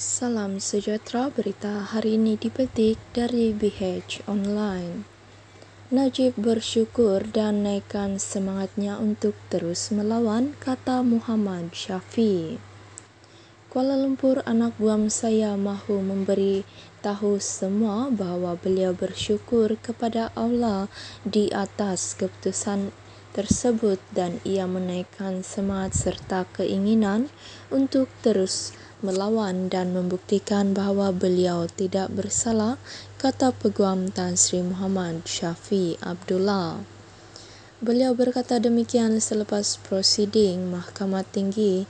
Salam sejahtera berita hari ini dipetik dari BH Online. Najib bersyukur dan naikkan semangatnya untuk terus melawan, kata Muhammad Syafi. Kuala Lumpur anak buam saya mahu memberi tahu semua bahawa beliau bersyukur kepada Allah di atas keputusan tersebut dan ia menaikkan semangat serta keinginan untuk terus melawan dan membuktikan bahawa beliau tidak bersalah, kata Peguam Tan Sri Muhammad Syafi Abdullah. Beliau berkata demikian selepas prosiding Mahkamah Tinggi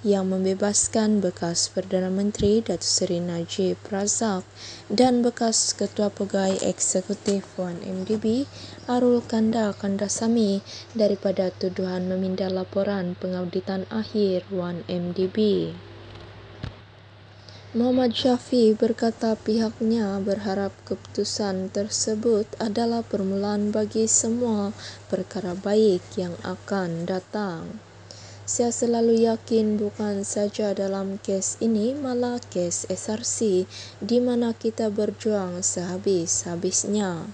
yang membebaskan bekas Perdana Menteri Datuk Seri Najib Razak dan bekas Ketua Pegawai Eksekutif Wan MDB Arul Kanda Kandasamy daripada tuduhan meminda laporan pengauditan akhir Wan MDB. Muhammad Syafi berkata pihaknya berharap keputusan tersebut adalah permulaan bagi semua perkara baik yang akan datang. Saya selalu yakin bukan saja dalam kes ini malah kes SRC di mana kita berjuang sehabis-habisnya.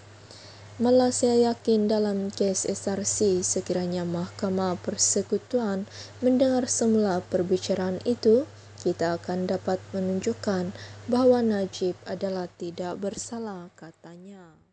Malah saya yakin dalam kes SRC sekiranya Mahkamah Persekutuan mendengar semula perbicaraan itu, kita akan dapat menunjukkan bahawa Najib adalah tidak bersalah katanya.